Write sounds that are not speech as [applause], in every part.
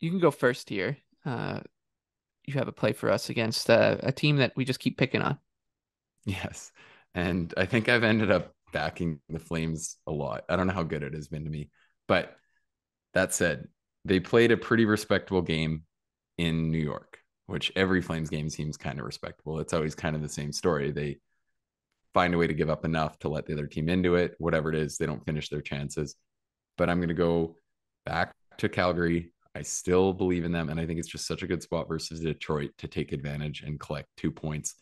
you can go first here. Uh, you have a play for us against uh, a team that we just keep picking on. Yes. And I think I've ended up backing the Flames a lot. I don't know how good it has been to me. But that said, they played a pretty respectable game in New York, which every Flames game seems kind of respectable. It's always kind of the same story. They find a way to give up enough to let the other team into it, whatever it is, they don't finish their chances. But I'm going to go back to Calgary. I still believe in them. And I think it's just such a good spot versus Detroit to take advantage and collect two points.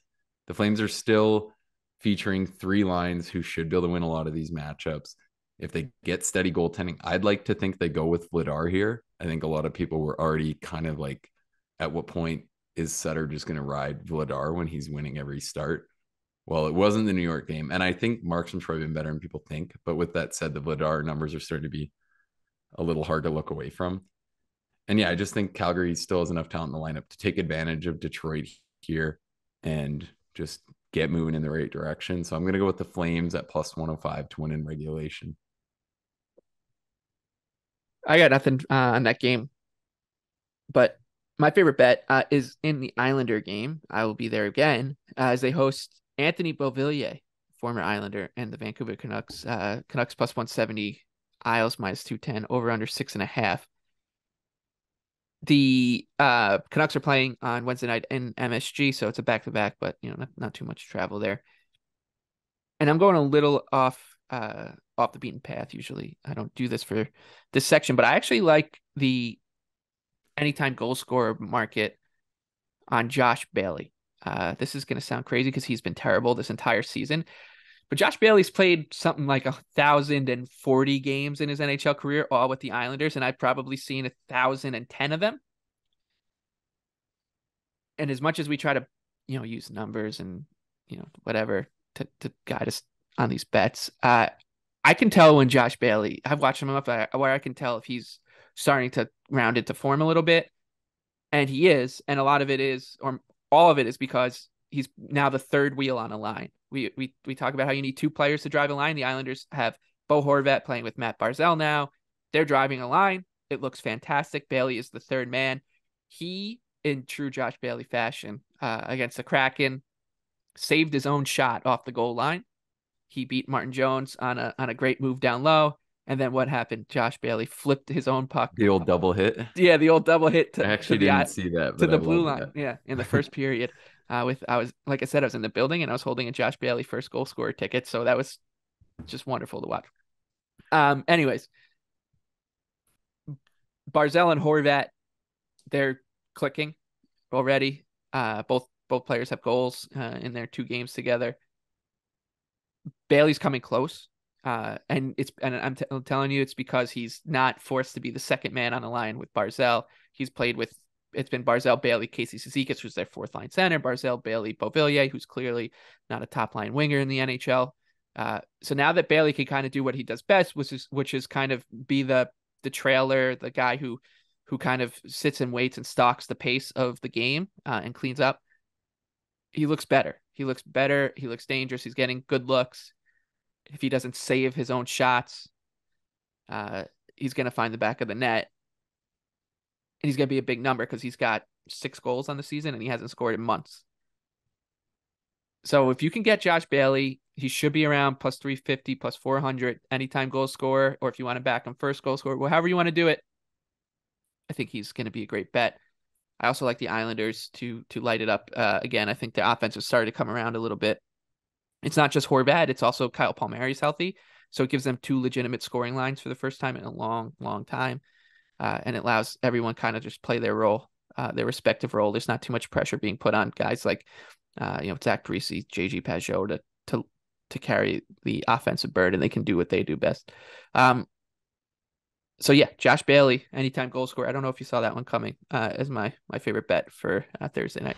The Flames are still featuring three lines who should be able to win a lot of these matchups. If they get steady goaltending, I'd like to think they go with Vladar here. I think a lot of people were already kind of like, at what point is Sutter just going to ride Vladar when he's winning every start? Well, it wasn't the New York game. And I think Markstrom's probably been better than people think. But with that said, the Vladar numbers are starting to be a little hard to look away from. And yeah, I just think Calgary still has enough talent in the lineup to take advantage of Detroit here and just get moving in the right direction. So I'm going to go with the Flames at plus 105 to win in regulation. I got nothing uh, on that game, but my favorite bet uh, is in the Islander game. I will be there again uh, as they host Anthony Beauvillier, former Islander, and the Vancouver Canucks. Uh, Canucks plus 170, Isles minus 210, over under six and a half. The uh, Canucks are playing on Wednesday night in MSG, so it's a back to back, but you know, not, not too much travel there. And I'm going a little off uh, off the beaten path. Usually, I don't do this for this section, but I actually like the anytime goal scorer market on Josh Bailey. Uh, this is going to sound crazy because he's been terrible this entire season. But Josh Bailey's played something like a thousand and forty games in his NHL career, all with the Islanders, and I've probably seen a thousand and ten of them. And as much as we try to, you know, use numbers and you know whatever to to guide us on these bets, uh, I can tell when Josh Bailey. I've watched him enough where I can tell if he's starting to round into form a little bit, and he is. And a lot of it is, or all of it is because he's now the third wheel on a line. We we we talk about how you need two players to drive a line. The Islanders have Bo Horvat playing with Matt Barzal now. They're driving a line. It looks fantastic. Bailey is the third man. He, in true Josh Bailey fashion, uh, against the Kraken, saved his own shot off the goal line. He beat Martin Jones on a on a great move down low. And then what happened? Josh Bailey flipped his own puck. The old double hit. Yeah, the old double hit. To, I actually to didn't the, see that to the I blue line. That. Yeah, in the [laughs] first period uh, with I was like I said I was in the building and I was holding a Josh Bailey first goal scorer ticket, so that was just wonderful to watch. Um, anyways, Barzal and Horvat, they're clicking already. Uh, both both players have goals uh, in their two games together. Bailey's coming close, uh, and it's and I'm, t- I'm telling you, it's because he's not forced to be the second man on the line with Barzal. He's played with it's been Barzal, Bailey, Casey Cizikas, who's their fourth line center, Barzal, Bailey, Beauvillier, who's clearly not a top line winger in the NHL. Uh, so now that Bailey can kind of do what he does best, which is which is kind of be the the trailer, the guy who who kind of sits and waits and stalks the pace of the game uh, and cleans up. He looks better. He looks better. He looks dangerous. He's getting good looks. If he doesn't save his own shots, uh, he's going to find the back of the net and he's going to be a big number because he's got six goals on the season and he hasn't scored in months. So if you can get Josh Bailey, he should be around plus 350, plus 400 anytime goal scorer, or if you want to back him first goal scorer, well, however you want to do it, I think he's going to be a great bet. I also like the Islanders to to light it up uh, again. I think the offense has started to come around a little bit. It's not just Horvat; it's also Kyle Palmieri's healthy, so it gives them two legitimate scoring lines for the first time in a long, long time uh, and it allows everyone kind of just play their role, uh, their respective role. There's not too much pressure being put on guys like, uh, you know, Zach Parise, JG Pageau to to to carry the offensive burden. And they can do what they do best. Um, so yeah, Josh Bailey, anytime goal scorer. I don't know if you saw that one coming uh, as my my favorite bet for uh, Thursday night.